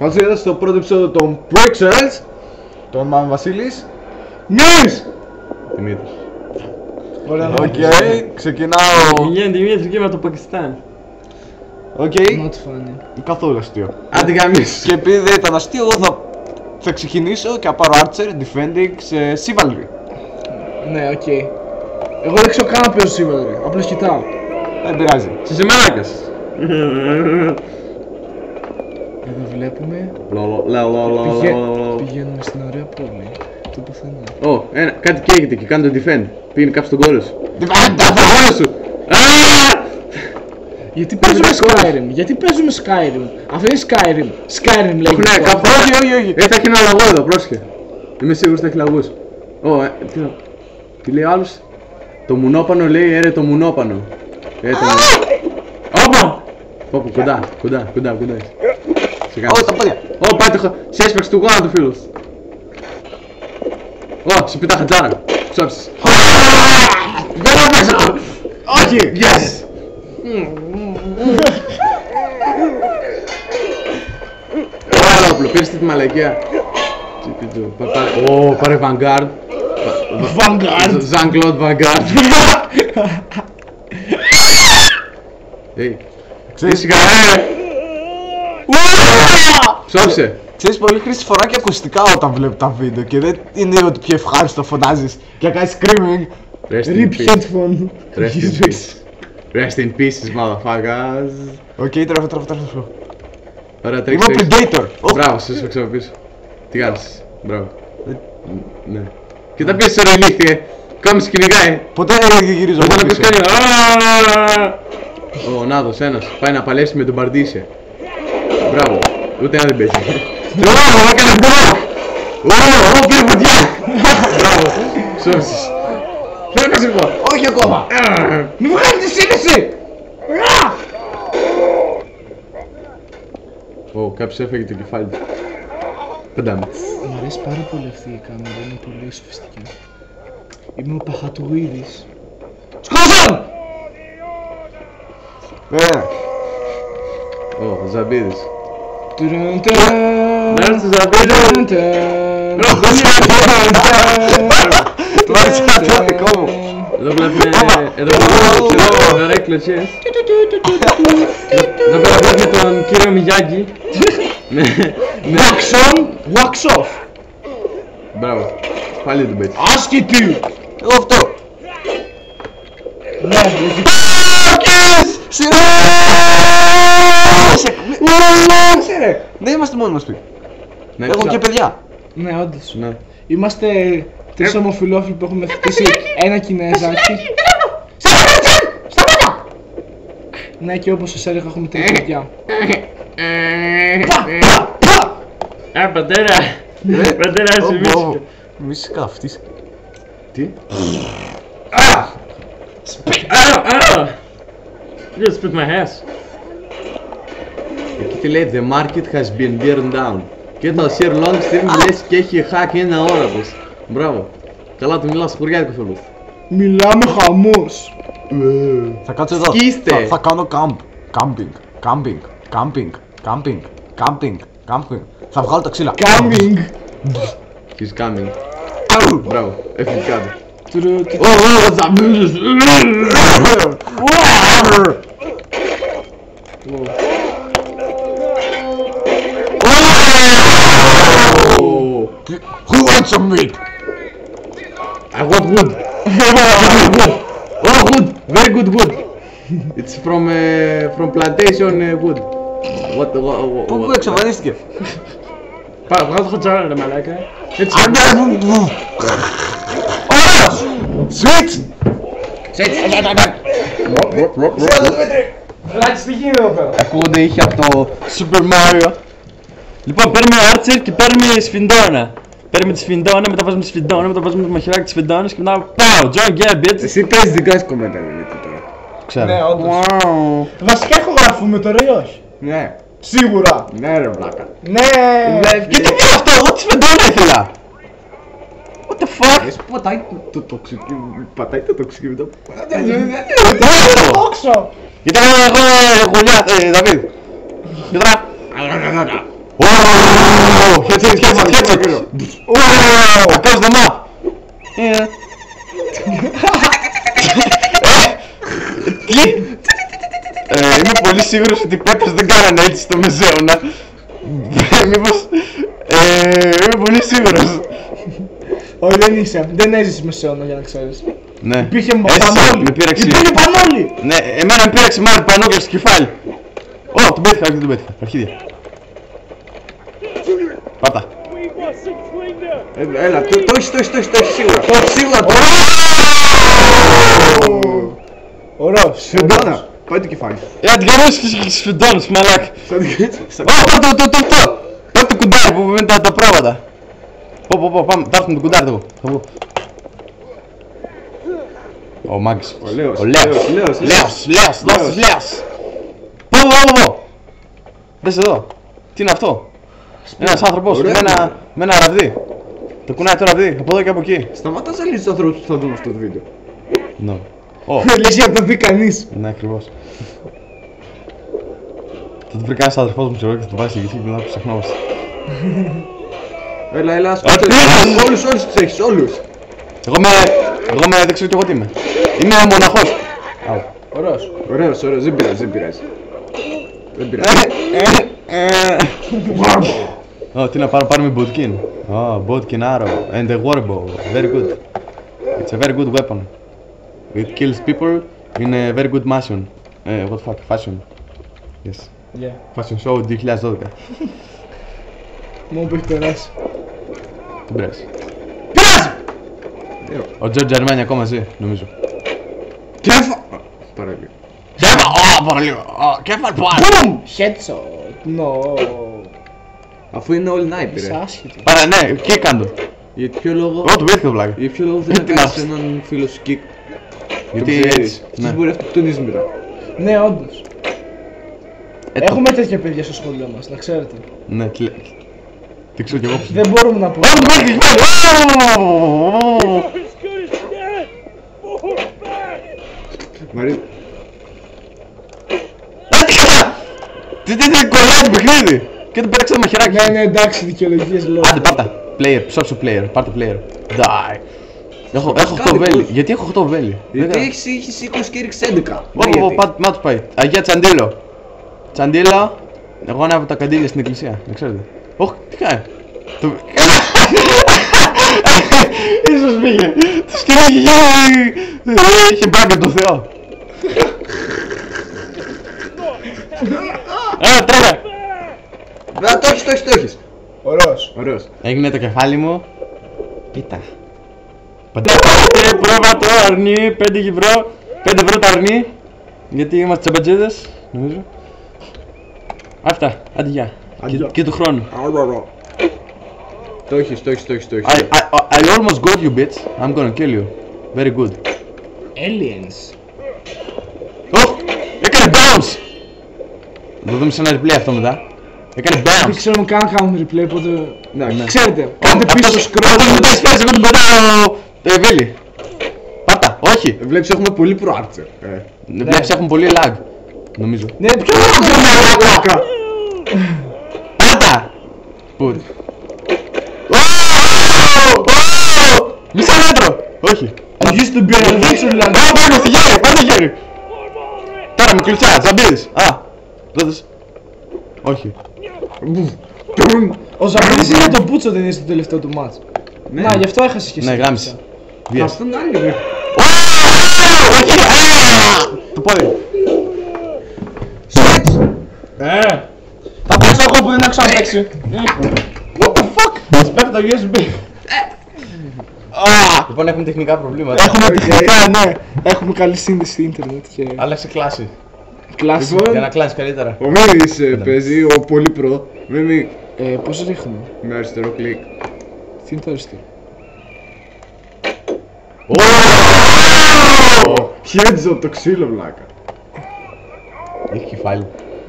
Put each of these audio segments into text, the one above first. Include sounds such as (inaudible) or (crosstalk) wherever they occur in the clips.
Καλώς ήρθατε στο πρώτο επεισόδιο των Pixels. Το όνομά μου Βασίλης. Νιες! Δημήτρης. Ωραία, να Οκ, ξεκινάω. Γεννιέται η Δημήτρη και με το Πακιστάν. Οκ, Not funny. καθόλου αστείο. Άντε γαμίς. Και επειδή δεν ήταν αστείο, εγώ θα, θα ξεκινήσω και θα πάρω Archer, Defending, σε Chivalry. Ναι, οκ. Εγώ δεν ξέρω καν να παίζω σήμερα, ρε. Απλώς κοιτάω. Δεν πειράζει. Είσαι μαλάκας. (laughs) Εδώ βλέπουμε. Λολο, λα, λα, λα, Πηγα... λα, λα, λα. Πηγαίνουμε στην ωραία πόλη. Το πουθενά. Ω, ένα, κάτι καίγεται και κάνω το defend. Πήγαινε κάποιος στον κόλλο σου. Defend! Στον κόλλο σου! Α! Γιατί παίζουμε Skyrim, γιατί παίζουμε Skyrim. Αυτό είναι Skyrim. Skyrim λέγεται. Ναι, το κάπου. Όχι, όχι, όχι. Ε, θα έχει ένα λαγό εδώ, πρόσχε. Είμαι σίγουρος ότι θα έχει λαγούς. Ω, ε, τι, να- τι λέει ο άλλος; Το μουνόπανο λέει, έρε το μουνόπανο. Ε, το Όπα! Όπα, κοντά, κοντά, κοντά, κοντά. Σε κάνω. Όχι, τα πόδια. Ω, πάει το χα... Σε έσπαξε του γόνατο φίλος. Ω, σου πετά χατζάρα. Ψόψεις. Δεν θα παίξω. Όχι, yes. Πάρα όπλο, πήρες τη μαλακία. Τι- τι το- πα- πα- Ω, πάρε Vanguard. Vanguard. Jean-Claude Vanguard. (laughs) Hey, Ξέρεις, σιγά, ε! Ψόψε. Ξέρεις πολύ χρήση φορά και ακουστικά όταν βλέπει τα βίντεο και δεν είναι ότι πιο ευχάριστο φωνάζεις και να κάνεις screaming. Rest in Rip peace. headphone. Rest in peace. Rest in pieces, motherfuckers. Οκ, τρέφω, τρέφω, τρέφω. Ωραία, Είμαι τρέξε. ο Predator. Ω, Μπράβο, σε έσφαξα από πίσω. Τι κάνεις; Μπράβο. Ναι. Και τα πες ρε ηλίθιε. Κάμεις κυνηγάει. Ποτέ δεν γυρίζω Εγώ από να πεις πίσω. κάνει. «Α!» Ο Νάδος ένας πάει να παλέψει με τον Παρτίσια. Μπράβο. Ούτε ένα δεν παίζει. Μπράβο, έκανε μπλοκ. Ω, ω, πήρε φωτιά. Μπράβο. Σώσεις. Θέλω να σε πω. Όχι ακόμα. Μη μου κάνεις τη σύνδεση! Ω, κάποιος έφεγε το κεφάλι του. Πεντάμε. Μ' αρέσει πάρα πολύ αυτή η κάμερα, είναι πολύ σοφιστική. Είμαι ο Παχατουίδης. Σκόσον! Ε, Ω, Ζαμπίδης. Τουρουν, ταν, Να έρθεις Ζαμπίδη. ταν, ταν, Μ' άρεσε αυτό δικό μου. Εδώ βλέπουμε, εδώ βλέπουμε ωραίες κλωτσιές. Εδώ πέρα βλέπουμε τον κύριο Μιγιάκη. Με, με, Wax on, wax off. μπράβο. Πάλι δεν παίζει. Άσχητη! Εγώ αυτό. Ναι, λογικά. Σειρέ! Δεν είμαστε μόνοι μας σπίτι. Ναι, Έχουν και παιδιά. Ναι, όντως. Ναι. Είμαστε τρεις ομοφυλόφιλοι που έχουμε χτίσει ένα κινέζακι. Ναι, και όπως σας έλεγα έχουμε τρία παιδιά. Α, πατέρα. Πατέρα, Ω, σου ω, μίσηκα. Μη σε καύτης. Τι; Α! Α! You spit my ass. Εκεί τι λέει, the market has been burned down. Και το Sir Longstream λες και έχει hack ένα όρατος. Μπράβο. Καλά του μιλάω χωριάτικο φίλος. Μιλάμε χαμός. Θα κάτσω εδώ. Σκίστε. Θα, θα κάνω camp. Camping. Camping. Camping. Camping. Camping. Camping. Θα βγάλω τα ξύλα. Coming. He's coming. Μπράβο. Έφυγε κάτω. Τουρου, του- Ω, ω, Ζαμπίδης. Some meat? I want wood. wood. (laughs) Oh, wood. Very good wood. It's from uh, from plantation uh, wood. What what what? Πού πού what- εξαφανίστηκε. Πάρα, βγάλω το χατσάρα ρε μαλάκα. Έτσι. Ωραίος! Switch! Λάτσε τι γίνεται εδώ πέρα. Ακούγονται είχε από το Super Mario. Λοιπόν, παίρνουμε Archer και παίρνουμε σφιντόνα. Παίρνουμε τη σφιντόνα, μετά βάζουμε τη σφιντόνα, μετά βάζουμε το μαχαιράκι τη σφιντόνα και μετά πάω. John Gab, έτσι. Εσύ παίζεις δικά σου κομμάτια δηλαδή τώρα. Ξέρω. Ναι, όντως. Βασικά έχω γραφούμε τώρα ή όχι. Ναι. Σίγουρα. Ναι ρε βλάκα. Ναι. Και τι πήρα αυτό, εγώ τη σφεντόνα ήθελα. What the fuck? Εσύ πατάει το τοξικό, πατάει το τοξικό μετά. Τόξο. Κοίτα εγώ γουλιά, ε, Δαβίδ. Κοίτα. Ω, headshot, headshot, headshot. Ω, across the map. Ε. Τι; Ε, Είμαι πολύ σίγουρος ότι οι Πέπες δεν κάνανε έτσι στο μεζέωνα. Μήπως... ε, Είμαι πολύ σίγουρος. Όχι, δεν είσαι. Δεν έζησε μεσαίωνα για να ξέρει. Ναι. Υπήρχε Έζησα, πανόλη. Με πήραξε. Υπήρχε πανόλη. Ναι, εμένα με πήραξε μάλλον πανόκληση στο κεφάλι. Ω, τον πέτυχα, όχι δεν τον πέτυχα. Αρχίδια. Πάτα. Ε, Έλα, το το έχεις, το έχεις, το έχεις, το έχεις σίγουρα. Το έχεις σίγουρα. το- Ωραίος. Σφεντόνα. Πάει το κεφάλι. Για την κανένα σφιντώνεις, μαλάκ. Σαν την- σαν- Ω, πάτε το, το, το, το. Πάτε το κουντάρι που είναι τα, τα πράγματα. Πω, πω, πω, πάμε, θα έρθουμε το κουντάρι εγώ. Θα βγω. Ο Μάγκης. Ο Λέος, Ο Λέος. Λέος, Λέος, Λέος, Λέος, δώσ' τους Λέος. Πω, πω, πω, πω. Δες εδώ. Τι είναι αυτό; Ένας άνθρωπος με Ωραία. ένα, με ένα ραβδί. Το κουνάει το ραβδί, από εδώ και από εκεί. Σταμάτα να λύσεις τους ανθρώπους που θα δουν αυτό το βίντεο. Ναι. (laughs) Ω, Λες για να το δει κανείς. ναι, ακριβώς. Θα του βρει κανένας αδερφός μου ξέρω και θα του βάζει γιατί μετά που ξεχνόμαστε. (laughs) Έλα, έλα, ας Α, τι είναι; Όλους, όλους τους έχεις, όλους. Εγώ είμαι, εγώ είμαι, δεν ξέρω κι εγώ τι είμαι. Είμαι ο μοναχός. Αου. Ωραίος. Ωραίος, ωραίος, δεν πειράζει, δεν πειράζει. Δεν πειράζει. Oh, τι να πάρω, πάρουμε bootkin. Oh, bootkin arrow and a warbow. Very good. It's a very good weapon. It kills people in a very good fashion. Uh, what fuck, fashion. Yes. Yeah. Fashion show 2012. Μόνο που έχει περάσει. Τι περάσει. Περάσει! Ο George Armani ακόμα ζει, νομίζω. Κέφα! Τώρα λίγο. Κέφα! Ω, πάρα λίγο. Κέφα, πάρα! Headshot! Αφού είναι όλοι sniper, Είσαι ρε. άσχετος. Παρα, ναι, kick κάντο. Για ποιο λόγο... Εγώ του πέτυχα το πλάκα. Για ποιο λόγο δεν Τι έκανες να- έναν φίλο σου kick. Γιατί Τον ξέρεις. έτσι. Αυτός Ναι. μπορεί να αυτοκτονίζει μετά. Ναι, όντως. Ε, το- Έχουμε τέτοια παιδιά στο σχολείο μας, να ξέρετε. Ναι, τι λέει. Τι ξέρω κι εγώ. Δεν μπορούμε να πούμε. Ω, του πέτυχε, πάλι! Μαρή... Τι τι τι κολλάει το παιχνίδι! Και του πέταξε το μαχαιράκι. Ναι, ναι, εντάξει, δικαιολογίες λέω. Άντε πάρτα. Player, ψάψε player, πάρτε player. Die. Έχω, έχω 8 Κάτι βέλη. πώς. Γιατί έχω 8 βέλη. Γιατί Δεν- έχεις, έχεις 20 και έριξε 11. Ω, Ναι, ω, γιατί. πάτε, να του πάει. Αγία Τσαντήλο. Τσαντήλο. Εγώ ανάβω τα καντήλια στην εκκλησία, να ξέρετε. Ωχ, τι κάνει; Το... (laughs) Ίσως πήγε. Το σκηνάκι είχε... Είχε μπάκα το Θεό. (laughs) Έλα, τρέχε. Α, το έχεις, το έχεις, το έχεις. Ωραίος. Ωραίος. Έγινε το κεφάλι μου. Κοίτα. Παντρεύετε πρόβα το αρνί, 5 ευρώ, 5 ευρώ το αρνί. Γιατί είμαστε τσαμπατζίδες, νομίζω. Αυτά, άντε γεια. Και, Αντιά. και του χρόνου. Αραρα. Το έχεις, το έχεις, το έχεις, το I, έχεις. I, I almost got you, bitch. I'm gonna kill you. Very good. Aliens. Oh, έκανε bounce! Θα το δούμε σε ένα replay αυτό μετά. Έκανε Δεν bounce. ξέρουμε καν να κάνουμε replay, οπότε... Εντάξει. Ξέρετε, κάντε πίσω Αυτός- scroll. αυτός μου τα έχεις πέσει, εγώ του πετάω ε, βέλη. Πάτα, όχι. Βλέπεις έχουμε πολύ pro-archer. Ε. Βλέπεις έχουν πολύ lag. Νομίζω. Ναι, ποιο Πλάκα. Πάτα! Πού; Μισό μέτρο! Όχι. Αρχίζει τον πυροδίξο δηλαδή. Πάμε πάνω στη χέρι, πάνω στη χέρι. Τώρα με κλουτσά, τζαμπίδης. Α, δώντας. Όχι. Ο Ζαμπρίδης είναι το πούτσο δεν είναι στο τελευταίο του μάτς. Ναι. Να, γι' αυτό έχασες και εσύ. Ναι, γράμμισε. Βίας. Αυτό είναι άλλη ρε. Όχι! Α! Το πόδι. Ε. Θα παίξω εγώ που δεν έχω ξαναπαίξει. What the fuck? Σπέφτω το USB. Λοιπόν, έχουμε τεχνικά προβλήματα. Έχουμε τεχνικά, ναι. Έχουμε καλή σύνδεση ίντερνετ και Άλλαξε κλάση. Κλάση. Λοιπόν, Για να κλάνεις καλύτερα. Ο Μίμης ε, παίζει, ο πολύ προ. Μίμη Ε, πώς ρίχνουμε. με αριστερό κλικ. Τι είναι το αριστερό; Headshot το ξύλο βλάκα. Έχει κεφάλι.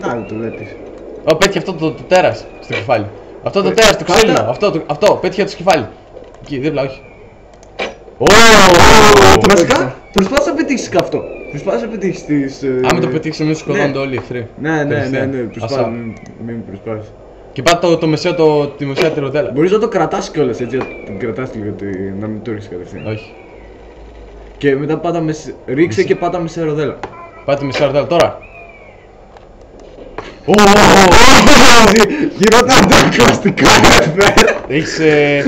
Να δεν το βλέπεις. Ω, πέτυχε αυτό το, το τέρας στο κεφάλι. Αυτό το τέρας, το Πάτα. ξύλινο. Αυτό, το, αυτό, πέτυχε το στο κεφάλι. Εκεί, δίπλα, όχι. Ω, Βασικά, προσπάθησε να πετύχεις και αυτό. Προσπάθησε να πετύχεις τις... ε, Άμα το πετύχεις εμείς σκοτώνονται Ναι. όλοι οι εχθροί. Ναι, ναι, ναι, Τελευταία. ναι, Ασά. προσπάθησε. Μην προσπάθησε. Και πάτε το, το μεσαίο, το, τη μεσαία τη ροντέλα. Μπορείς να το κρατάς κιόλας έτσι, να την κρατάς λίγο, ότι- να μην το ρίξεις κατευθείαν. Όχι. Και μετά πάτα μες, σ- ρίξε και πάτα με σε ροδέλα. Πάτε τη μεσαία ροντέλα τώρα. Χειρότερα από τα κλαστικά, Έχεις, ε,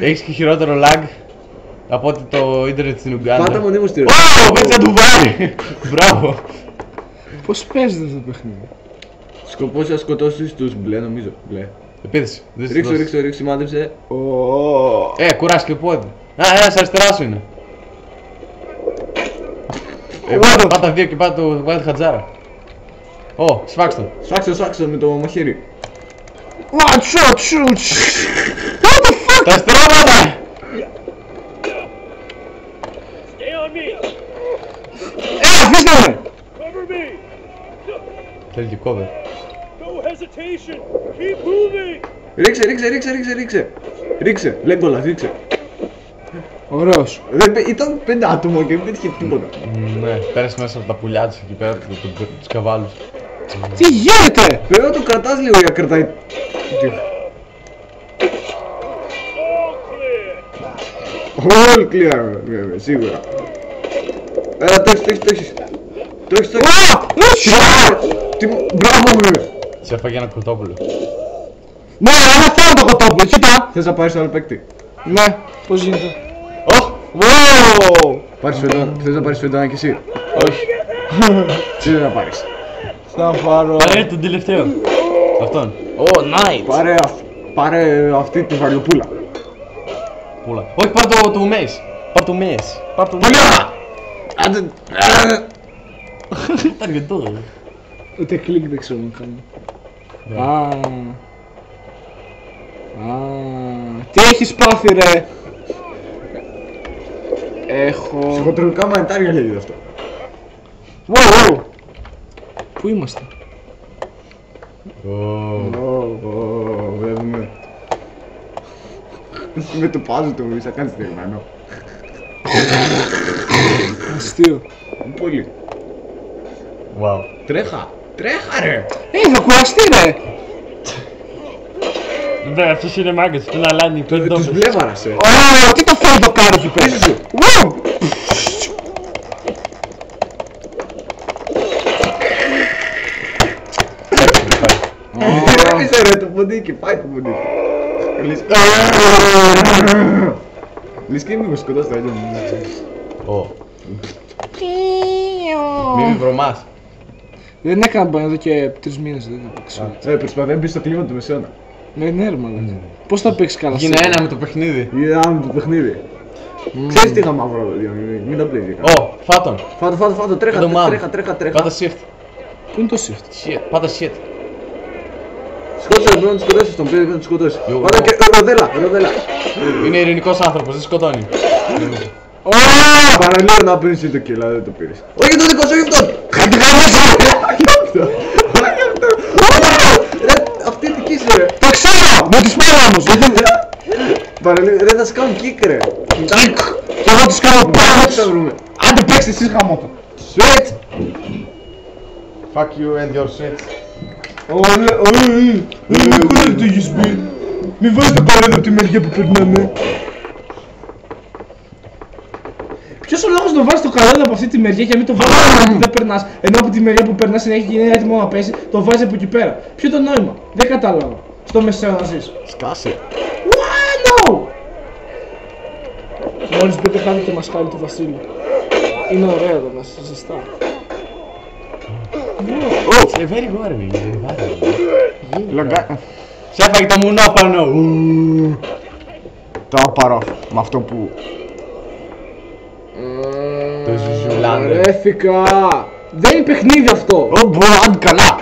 έχεις και χειρότερο lag από ότι το ίντερνετ στην Ουγκάντα. Πάτα μονίμως στη Ω, ροδέλα. πέτσα του βάλει! Μπράβο! Πώς παίζεται αυτό το παιχνίδι; Σκοπός να σκοτώσεις τους μπλε νομίζω. Μπλε. Επίθεση. Δεν Ρίξω, ρίξω, ρίξω, μάντεψε. Ε, κουράσει και πόδι. Α, ένας αριστεράς σου είναι. Ε, πάτα, πάτα δύο και πάτα το πάτα τη χατζάρα. Ω, σφάξ' το. Σφάξε, σφάξε με το μαχαίρι. What shot shoot! Τα αριστερά πάτα! Stay on me! Ε, αφήστε με! Cover me! Θέλει και cover. No hesitation! Keep moving! Ρίξε, ρίξε, ρίξε, ρίξε, ρίξε. Ρίξε, λέγκολα, ρίξε. Ωραίος. Δεν πέ- ήταν πέντε άτομα και δεν πέτυχε τίποτα. Μ, Ναι, πέρασε μέσα από τα πουλιά τους εκεί πέρα, του- του- του- τους καβάλους. Τι γίνεται! Πρέπει να το κρατάς λίγο για να κρατάει. All clear! All clear, βέβαια, σίγουρα. Έλα, το έχεις, το έχεις, το έχεις. Το έχεις, το έχεις. Τι μου- Μπράβο, βέβαια. Σε έφαγε ένα κοτόπουλο. Ναι, αλλά θέλω το κοτόπουλο, κοίτα! Θες να πάρεις άλλο παίκτη; Ναι, πώς γίνεται; Ωχ! Wow! Πάρεις φεντόνα, θες να πάρεις φεντόνα κι εσύ; Όχι. Τι δεν να πάρεις; Θα πάρω... Πάρε τον τελευταίο. Αυτόν. Ω, nice! Πάρε, αυ- πάρε αυτή τη βαριοπούλα. Πούλα. Όχι, πάρ' το, το Μέις. Πάρ' το Μέις. Πάρ' το Πολύ ωραία! Άντε, (laughs) ε, Ήταν αρκετό. ρε. Ούτε κλικ δεν ξέρω να κάνω. Ναι. Α. Α. Τι έχεις πάθει ρε! Έχω... Ψυχοτροπικά μανιτάρια λέει αυτό. Wow, wow. Πού είμαστε; Ω. Ω, ω, Βλέπουμε. Με το πάζο του θα κάνεις τεγμένο. Αστείο. Πολύ. Wow. Τρέχα! Τρέχα ρε! Ε, θα κουραστεί ρε! Βέβαια, αυτός είναι μάγκας. Του να λάνει πέντε Τους τόπες. βλέβαρασε. Ω, τι το θέλει το κάνω εκεί πέρα! Πίσω σου. Wow! Έπεισε ρε το ποντίκι, πάει το ποντίκι. Λες- Λες και μήπως σκοτάς τα ίδια μου. Ω. Μη βρωμάς. Δεν έκανα μπάνιο εδώ και τρεις μήνες, δεν έπαιξα. Ε, προσπαθεί να μπεις στο κλίμα του μεσαίωνα. Ναι, ναι, ρε μαλάκα. Πώς θα παίξεις καλά Γίνε σίγουρα. ένα με το παιχνίδι. Είδαμε το παιχνίδι. Ξέρεις τι είχα μαύρο, Διονύη, μην το πλέεις. Ω, φάτον. Φάτο, φάτο, φάτο, τρέχα, Το μάμ. τρέχα, τρέχα, τρέχα. Πάτα shift. Πού είναι το shift? Shit. Πάτα shit. Σκότωσε, πρέπει να τον σκοτώσεις, τον πρέπει να τον σκοτώσεις. Yo, Πάτα yo. και ροδέλα, ροδέλα. Είναι ειρηνικός άνθρωπος, δεν σκοτώνει. Παραλίγο να πήρεις το kill, αλλά δεν το πήρες. Όχι το δικό σου, όχι αυτόν. Κάτι γάμισα! Όχι αυτό. Ρε, αυτή δική σου ρε. Το ξέρω! Με τους πέρα όμως! Παραλίγο, ρε, θα σε κάνουν kick ρε. Κικ! Και εγώ τους κάνω Τι πάνω! θα βρούμε. Άντε παίξτε εσείς γαμώτα! Sweat. Fuck you and your shit. Ωραία, ωραία! Μην κολλάει το USB! Μην βάζετε παρέδο από τη μεριά που περνάμε! Ποιος ο λόγος να βάζεις το καλώδιο από αυτή τη μεριά και να μην το βάζεις από που δεν περνάς ενώ από τη μεριά που περνάς είναι έχει γίνει έτοιμο να πέσει το βάζεις από εκεί πέρα Ποιο το νόημα, δεν κατάλαβα Στο μεσαίο να ζεις Σκάσε. Why no! Μόλις μπείτε χάνει το μασκάλι του Βασίλη Είναι ωραίο εδώ μέσα, ζεστά Ε, very warming, very warming. Λογκα. Σε έφαγε το μουνόπανο. Τώρα πάρω με αυτό που... Το ζουζουλάνε. Βρέθηκα! Δεν είναι παιχνίδι αυτό! Ω, μπορώ, άντε καλά.